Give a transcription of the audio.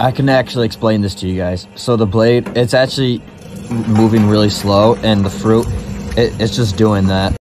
I can actually explain this to you guys. So the blade, it's actually moving really slow, and the fruit, it, it's just doing that.